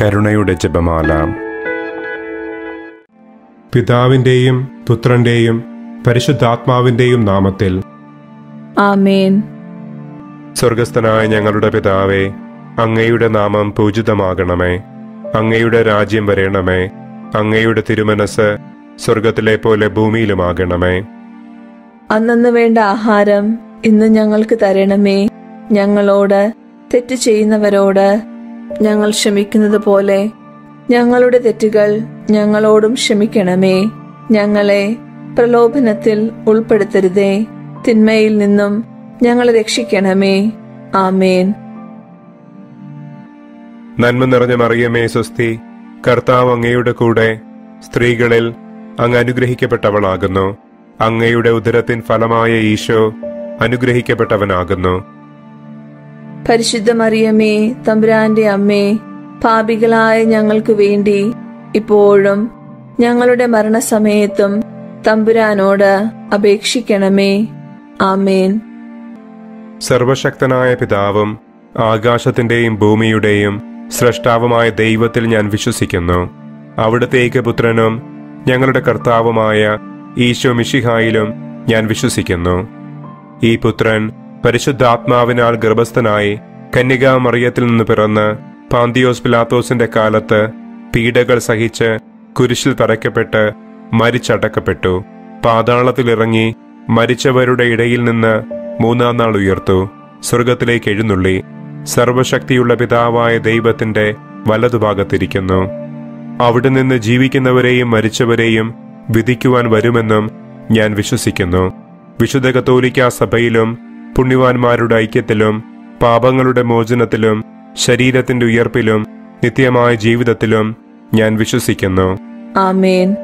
കരുണയുടെ ജപമാല. പിതാവിന്റെയും പുത്രന്റെയും പരിശുദ്ധാത്മാവിന്റെയും നാമത്തിൽ. ആമേൻ. സ്വർഗസ്ഥനായ ഞങ്ങളുടെ പിതാവേ അങ്ങയുടെ നാമം പൂജിതമാകണമേ. അങ്ങയുടെ രാജ്യം വരേണമേ. അങ്ങയുടെ തിരുമനസ് സ്വർഗത്തിലെ പോലെ ഭൂമിയിലുമാകണമേ. അന്നു വേണ്ട ആഹാരം ഇന്ന് ഞങ്ങൾക്ക് തരണമേ. ഞങ്ങളോട് തെറ്റ് ചെയ്യുന്നവരോട് ഞങ്ങൾ ക്ഷമിക്കുന്നത് പോലെ ഞങ്ങളുടെ തെറ്റുകൾ ഞങ്ങളോടും ക്ഷമിക്കണമേ. ഞങ്ങളെ പ്രലോഭനത്തിൽ ഉൾപ്പെടുത്തരുതേ. തിന്മയിൽ നിന്നും ഞങ്ങളെ രക്ഷിക്കണമേ. ആമേൻ. നന്മ നിറഞ്ഞ മറിയമേ സ്വസ്തി കർത്താവ് അങ്ങയുടെ കൂടെ സ്ത്രീകളിൽ അങ്ങ് അനുഗ്രഹിക്കപ്പെട്ടവളാകുന്നു. അങ്ങയുടെ ഉദരത്തിൻ ഫലമായ ഈശോ അനുഗ്രഹിക്കപ്പെട്ടവനാകുന്നു. പരിശുദ്ധ മറിയമ്മേ തമ്പുരാന്റെ അമ്മേ പാപികളായ ഞങ്ങൾക്ക് വേണ്ടി ഇപ്പോഴും ഞങ്ങളുടെ മരണസമയത്തും തമ്പുരാനോട് അപേക്ഷിക്കണമേ. ആമേൻ. സർവശക്തനായ പിതാവും ആകാശത്തിന്റെയും ഭൂമിയുടെയും സ്രഷ്ടാവുമായ ദൈവത്തിൽ ഞാൻ വിശ്വസിക്കുന്നു. അവിടുത്തെ ഏകപുത്രനും ഞങ്ങളുടെ കർത്താവുമായ ഈശോ മിഷിഹായിലും ഞാൻ വിശ്വസിക്കുന്നു. ഈ പുത്രൻ പരിശുദ്ധാത്മാവിനാൽ ഗർഭസ്ഥനായി കന്യകാ മറിയത്തിൽ നിന്ന് പിറന്ന് പാന്തിയോസ് പിലാത്തോസിന്റെ കാലത്ത് പീഡകൾ സഹിച്ച് കുരിശിൽ തറയ്ക്കപ്പെട്ട് മരിച്ചടക്കപ്പെട്ടു. പാതാളത്തിലിറങ്ങി മരിച്ചവരുടെ ഇടയിൽ നിന്ന് മൂന്നാം നാൾ ഉയർത്തു. സ്വർഗത്തിലേക്ക് എഴുന്നള്ളി. സർവശക്തിയുള്ള പിതാവായ ദൈവത്തിന്റെ വലതുഭാഗത്തിരിക്കുന്നു. അവിടെ നിന്ന് ജീവിക്കുന്നവരെയും മരിച്ചവരെയും വിധിക്കുവാൻ വരുമെന്നും ഞാൻ വിശ്വസിക്കുന്നു. വിശുദ്ധ കത്തോലിക്ക സഭയിലും പുണ്യവാന്മാരുടെ ഐക്യത്തിലും പാപങ്ങളുടെ മോചനത്തിലും ശരീരത്തിന്റെ ഉയർപ്പിലും നിത്യമായ ജീവിതത്തിലും ഞാൻ വിശ്വസിക്കുന്നു. ആമേൻ.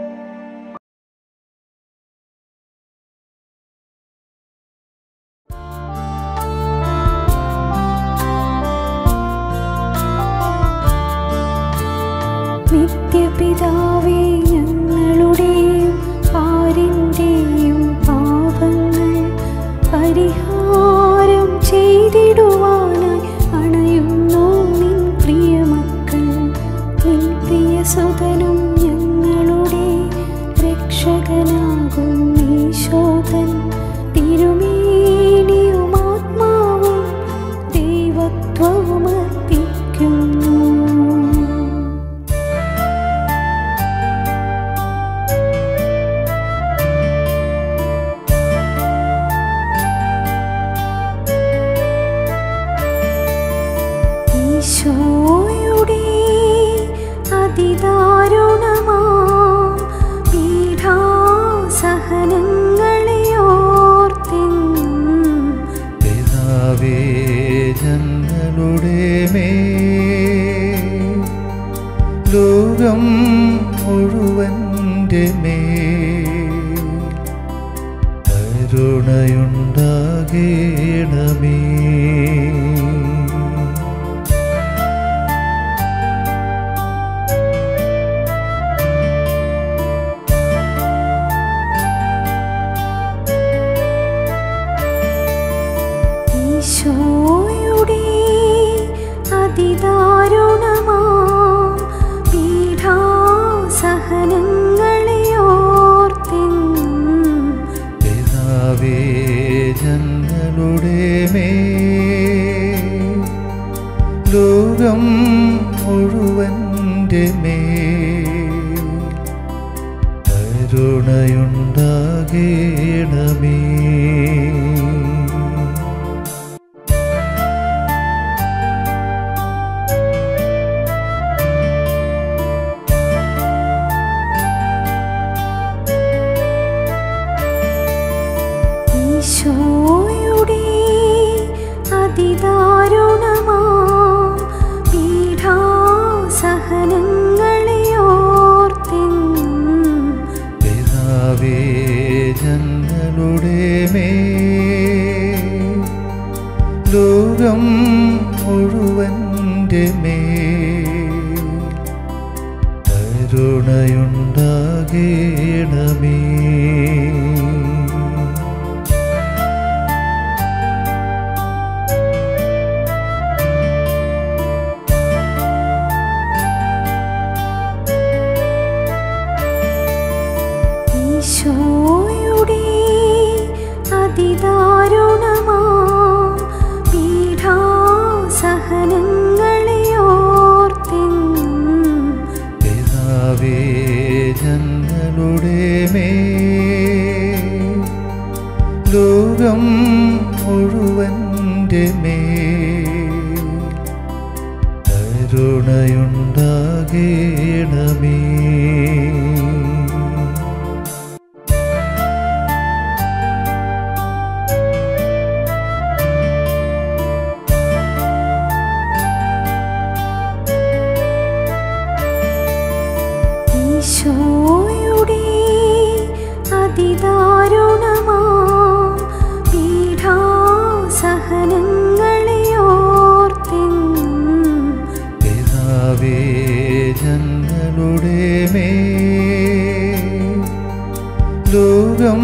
ലോകം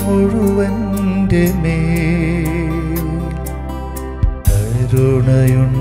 മുഴുവന്റെ മേ കരുണയുണ്ടാകേണമേ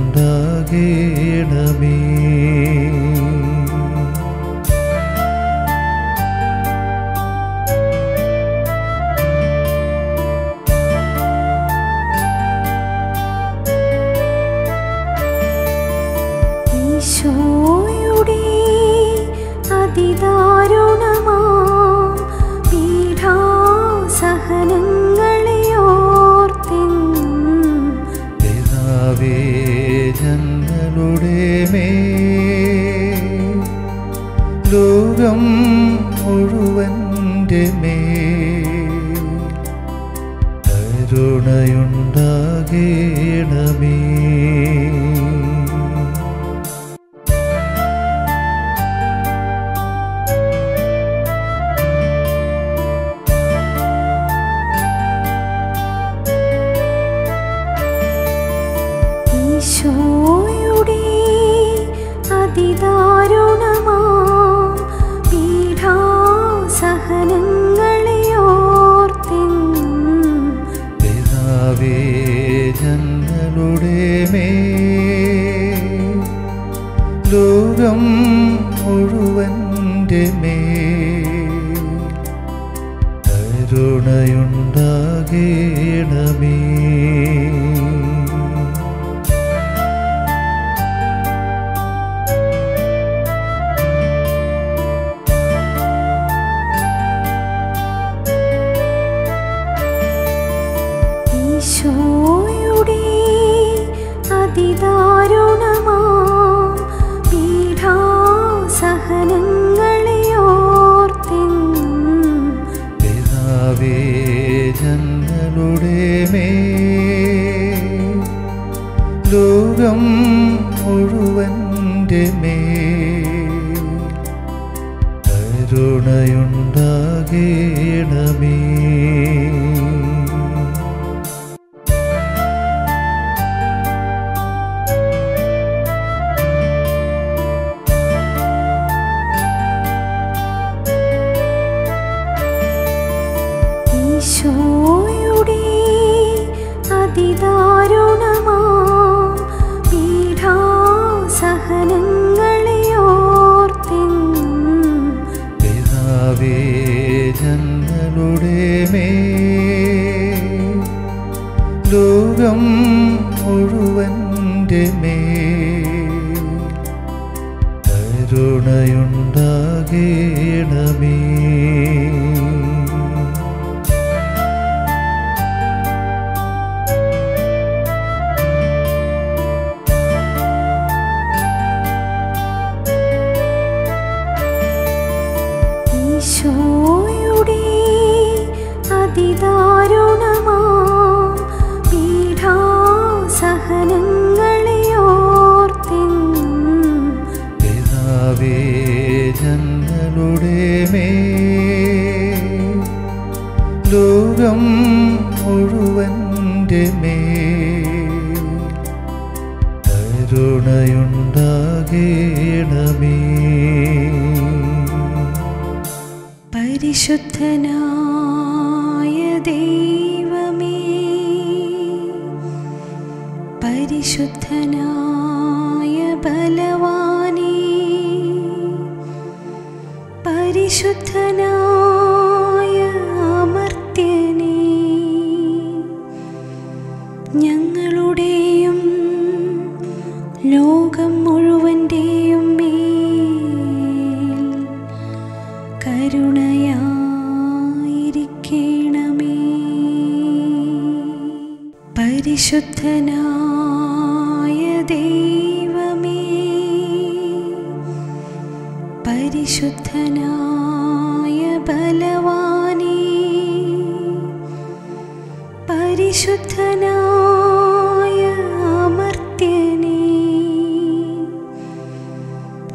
കരുണയുണ്ടാകേണമേ.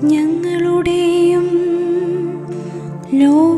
ഞങ്ങളുടെയും ലോ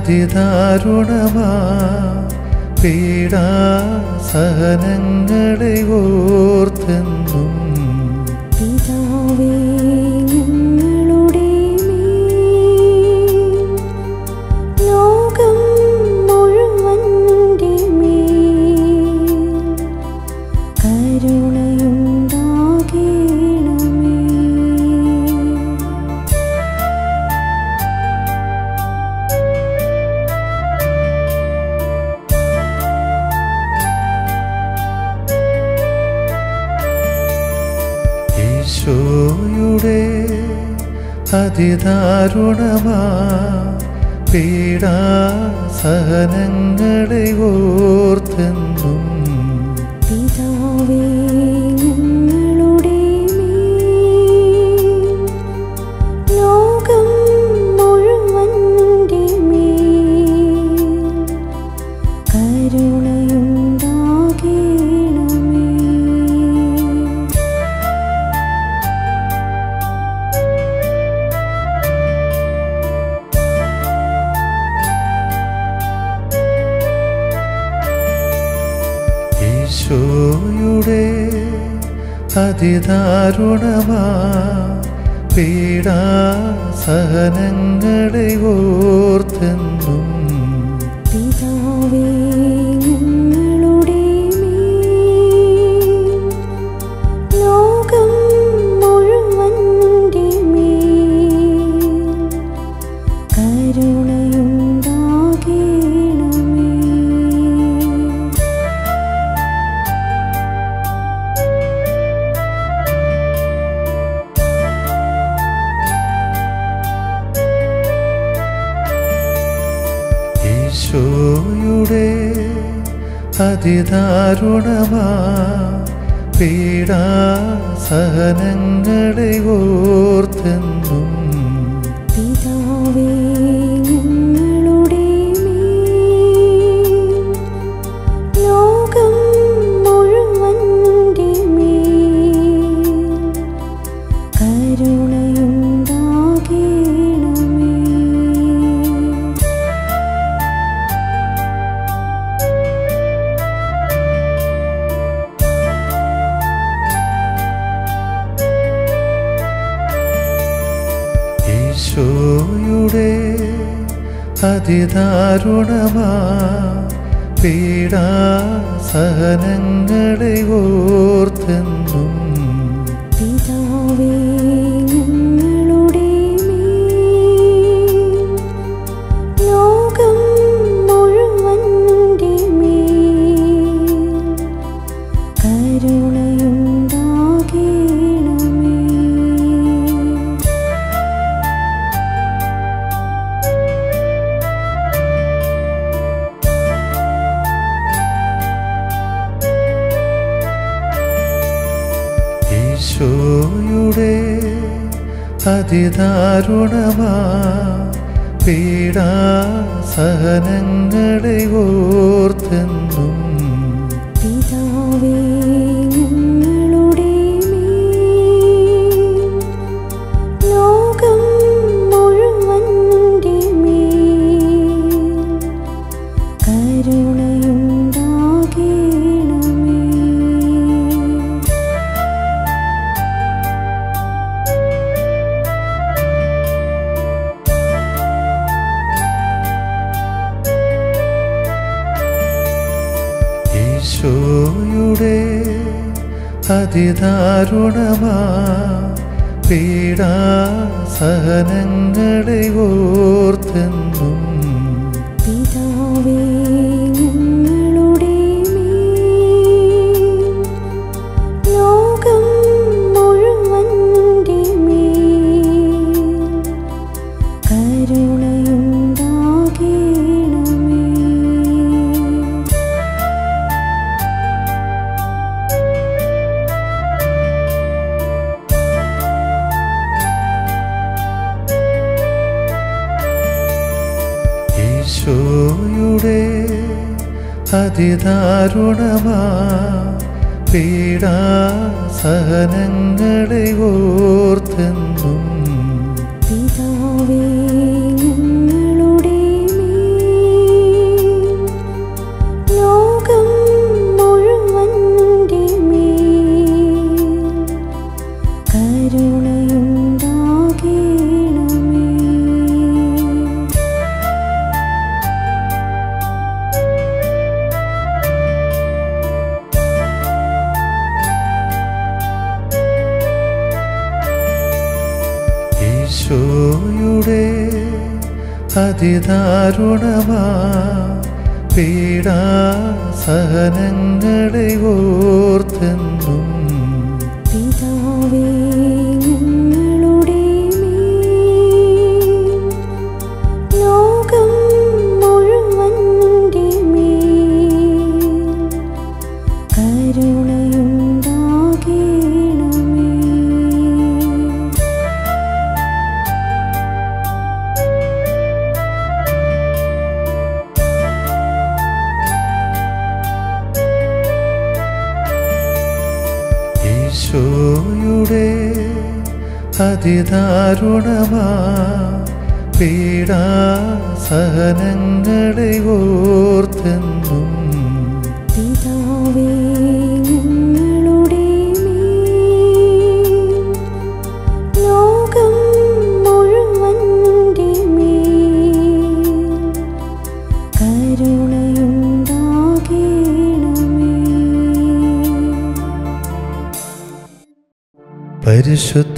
അതിദാരുണമാ. പീഡാസഹനങ്ങളെ ഓർത്തുന്നു. കരുണമാ പീഡാസഹനങ്ങളെ ഓർത്തെന്ന് ഈശോയുടെ അതിദാരുണമാ പീഡാ സഹനങ്ങളെ ഓർത്തെന്നും അതിദാരുണമാ. പീഡാസഹനങ്ങളെ ഓർത്തുന്ന അതിദാരുണമാ പീഡാസഹനങ്ങളെ ഓർത്തെന്നും അതിദാരുണമാ പീഡാസഹനങ്ങളെ ഓർത്തെന്നും അതിദാരുണമാ. പീഡാസഹനങ്ങളെ ഓർത്തെന്നും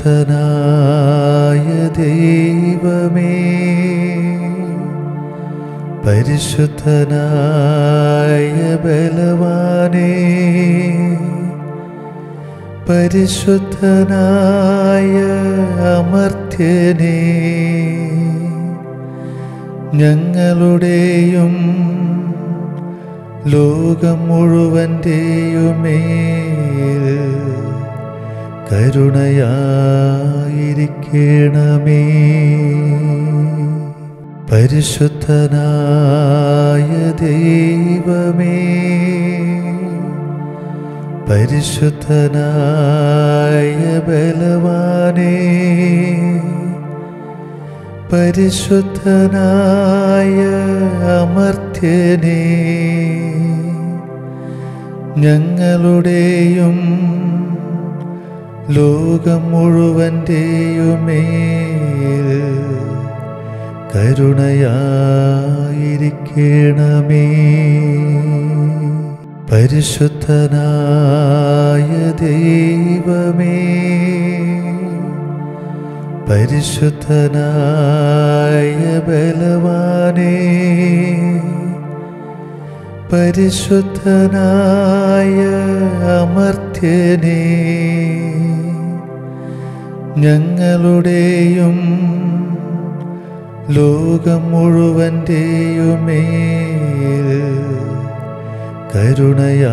പരിശുദ്ധനായ ദൈവമേ. പരിശുദ്ധനായ ബലവാനേ. പരിശുദ്ധനായ അമർത്യനേ. ഞങ്ങളുടെയും ലോകം മുഴുവന്റെയുമേൽ കരുണയായിരിക്കണമേ. പരിശുദ്ധനായ ദൈവമേ. പരിശുദ്ധനായ ബലവാനേ. പരിശുദ്ധനായ അമർത്യനേ. ഞങ്ങളുടെയും ലോകം മുഴുവന്റെയുമേൽ കരുണയായിരിക്കണമേ. പരിശുദ്ധനായ ദൈവമേ പരിശുദ്ധനായ ബലവാനേ പരിശുദ്ധനായ അമർത്യനേ. ഞങ്ങളുടെയും ലോകം മുഴുവന്റെയുമേൽ കരുണയായിരിക്കണമേ.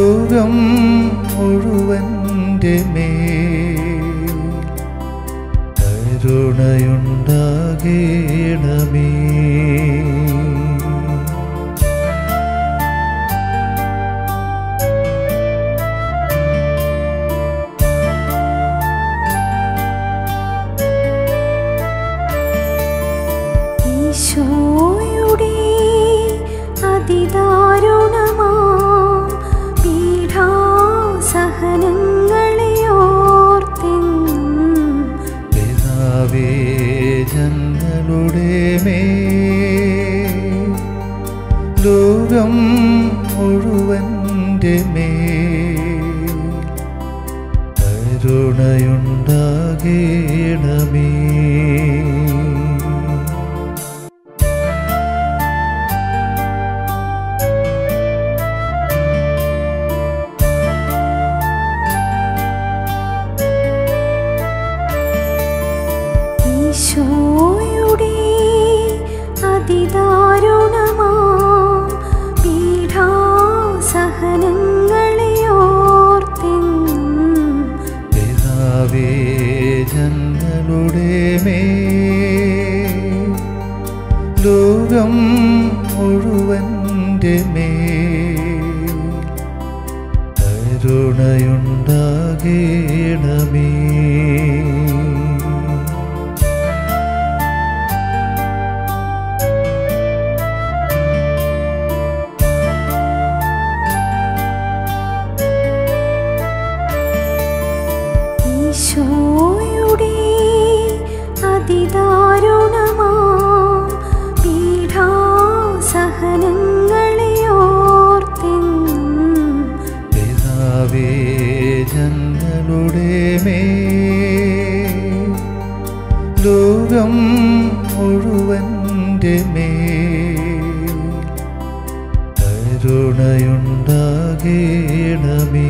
ലോകം മുഴുവൻ മേ കരുണയുണ്ടാകേണമേ. ലോകം മുഴുവന്റെ മേ കരുണയുണ്ട്. നമ്മുടെ ലോകം മുഴുവന്റെ മേ കരുണയുണ്ടാകേണമേ.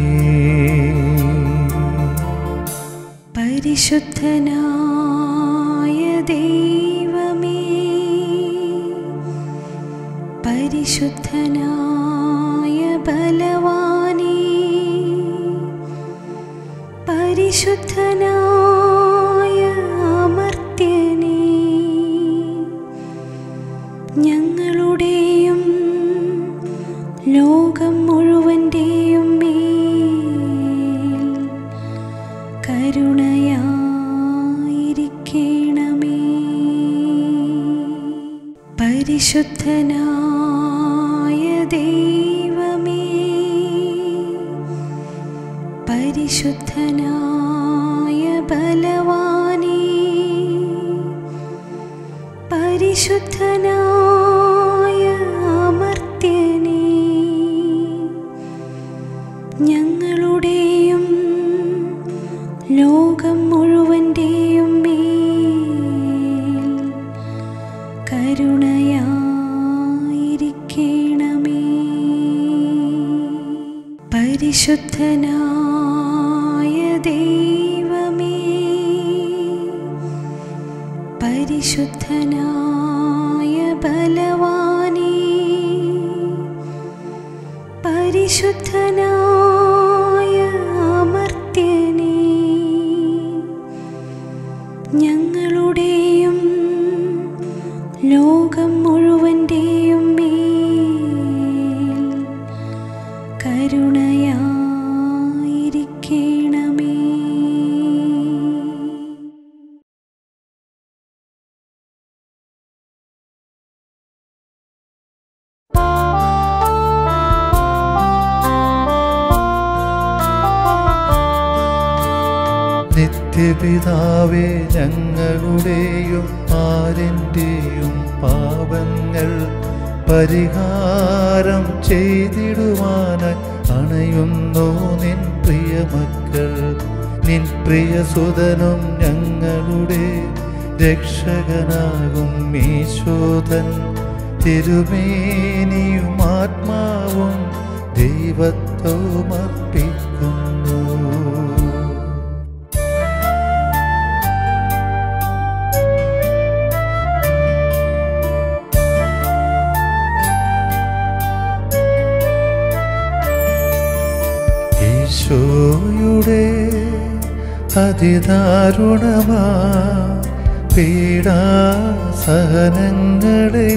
പരിശുദ്ധനാ परिशुद्धना। ദൈവത്തോമർപ്പിക്കുന്നു ഈശോയുടെ അതിദാരുണമാ പീഡാ സഹനങ്ങളെ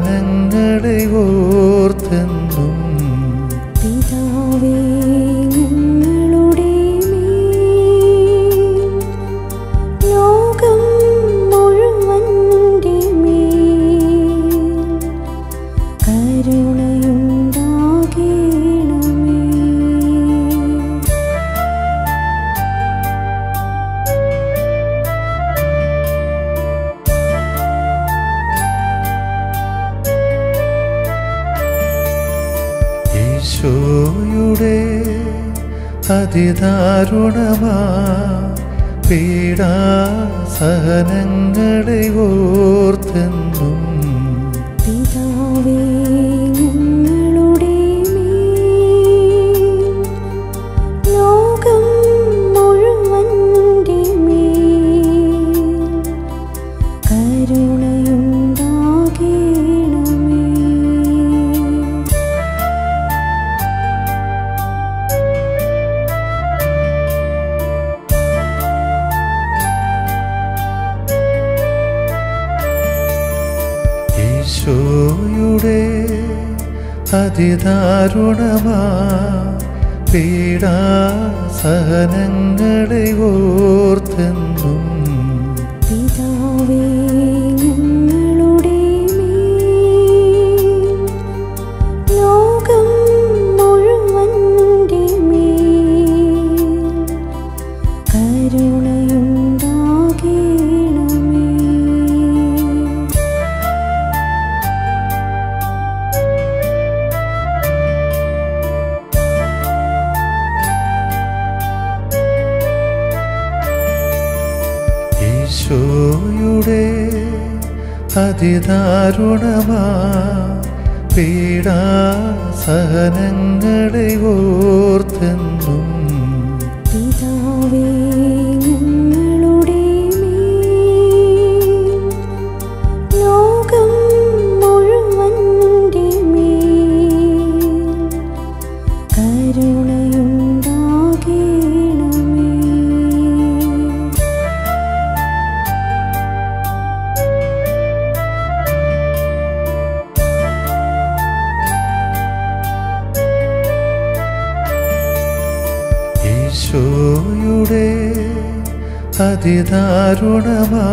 living ഈശോയുടെ അതിദാരുണമാ പീഡാ സഹനങ്ങളെ ഓർത്തുന്ന കാരുണമാ പീഡാസഹനങ്ങളെ ഓർത്തെന്ന് പീഡാസഹനങ്ങളെ ഓർത്തെന്നും. അതിദാരുണമാ.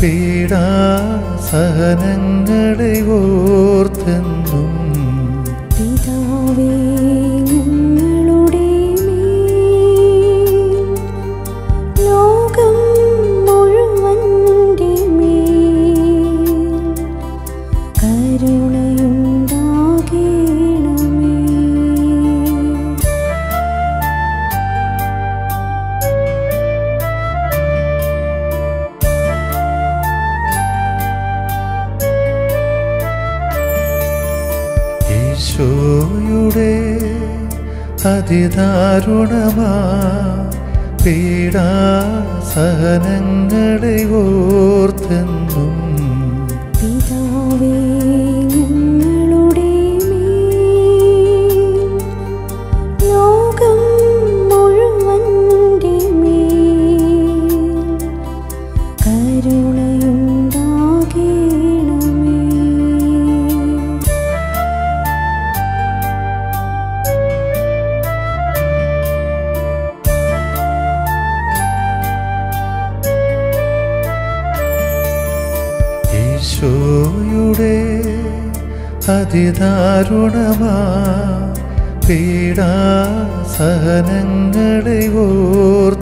പീഡാ സഹനങ്ങളെ ഓർത്തെന്നും ദാരുണമാ പീഡാ സഹനങ്ങളെ ഓർത്തെന്ന് കാരുണമാ പീഡാസഹനങ്ങളെ ഓർ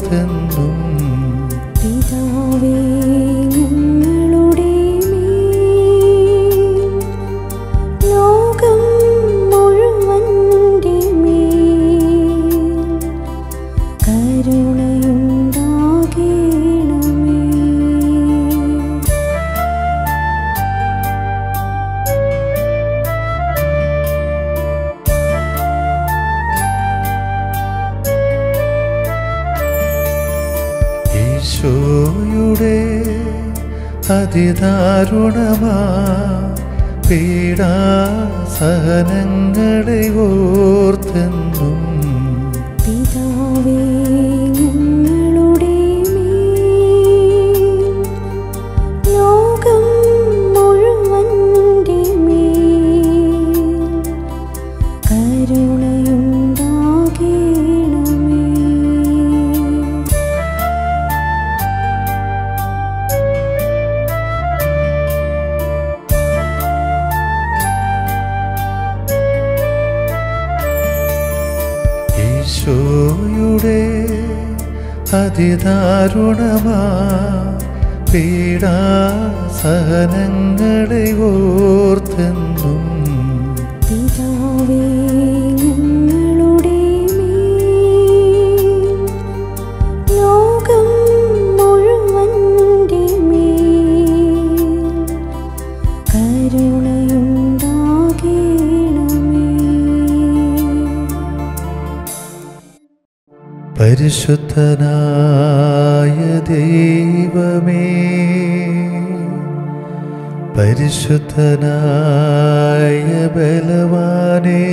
അതിദാരുണമാ. പീഡാസഹനങ്ങളെ ഓർത്തെന്നും പരിശുദ്ധനായ ദൈവമേ പരിശുദ്ധനായ ബലവാനേ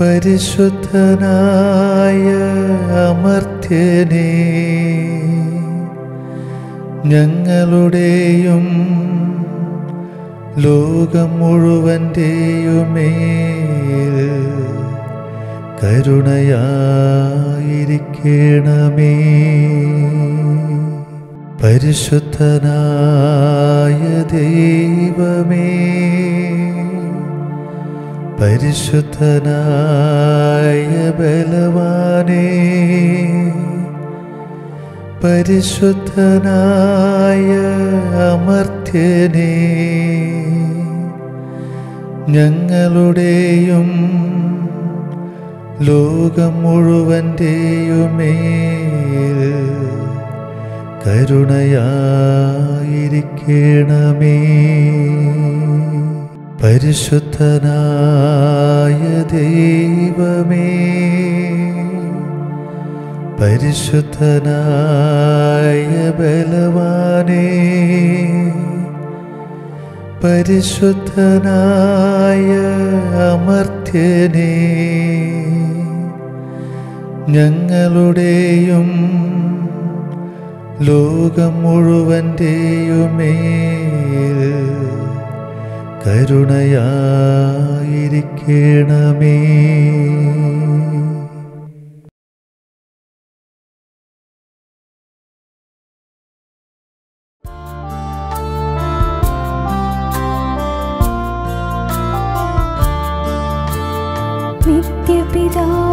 പരിശുദ്ധനായ അമർത്യനേ ഞങ്ങളുടെയും ലോകം മുഴുവന്റെയുമേൽ കരുണയായിരിക്കണമേ. പരിശുദ്ധനായ ദൈവമേ. പരിശുദ്ധനായ ബലവാനേ. പരിശുദ്ധനായ അമർത്യനേ. ഞങ്ങളുടെയും ലോകം മുഴുവന്റെയുമേൽ കരുണയായിരിക്കണമേ. പരിശുദ്ധനായ ദൈവമേ പരിശുദ്ധനായ ബലവാനേ പരിശുദ്ധനായ അമർത്യനേ. ഞങ്ങളുടെയും ലോകം മുഴുവന്റെയുമേൽ കരുണയായിരിക്കണമേ. നിത്യപിതാവേ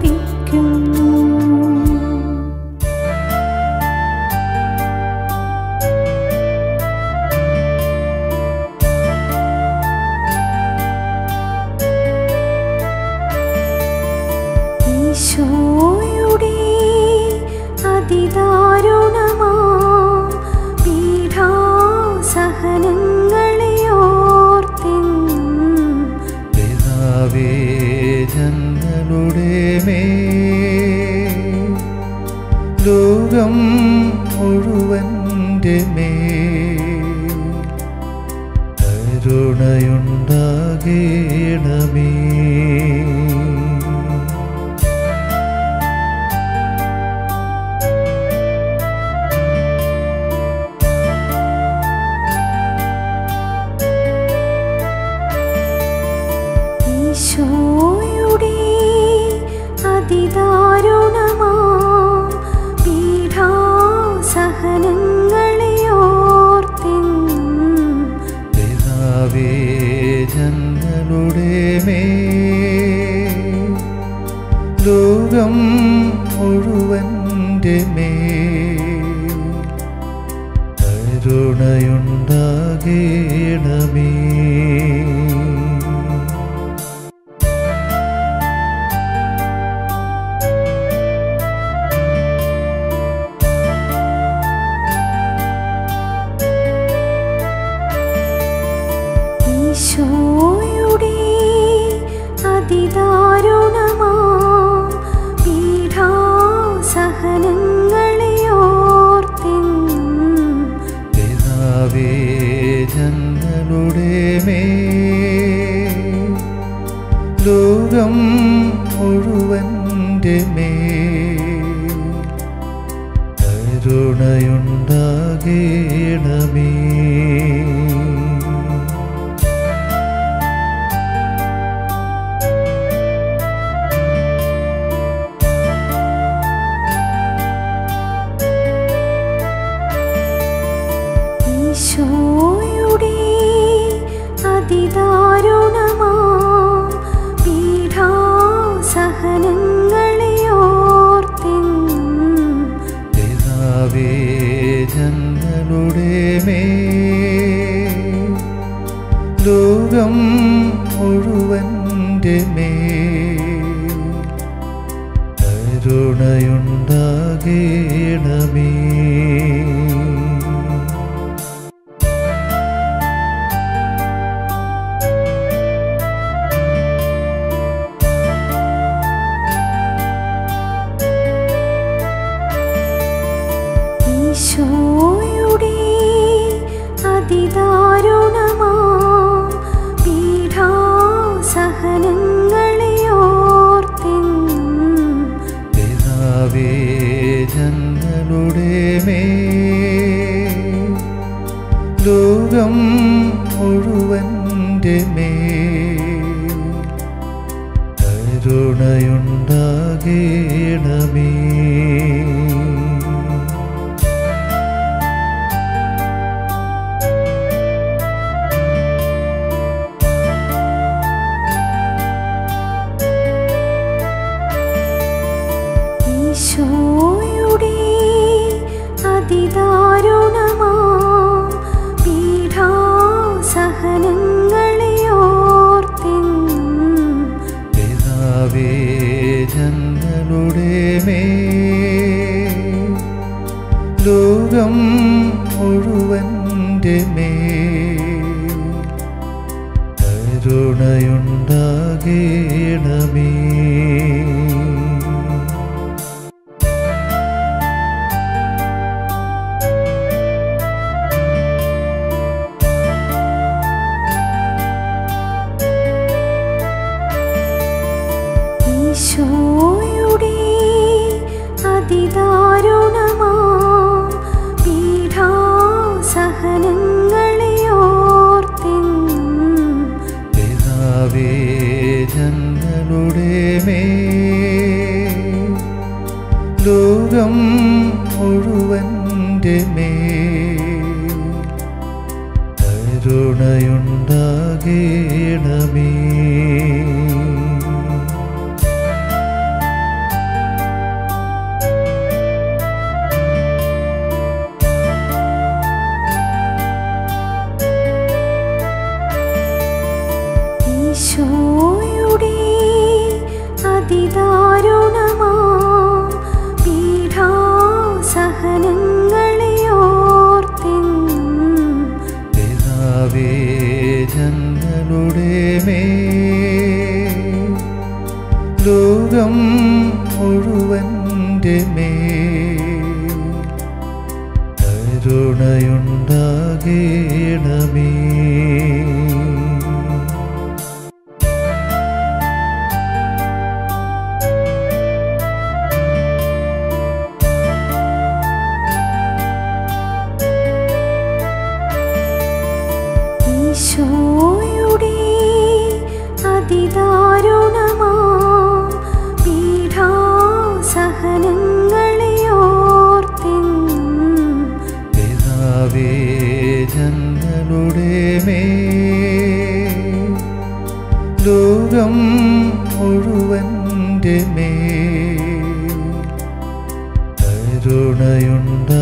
beacon ജനങ്ങളുടെ മേൽ. ലോകം മുഴുവന്റെ മേ കരുണയുണ്ടാകേണമേ കരുണയുണ്ടാകേണമേ.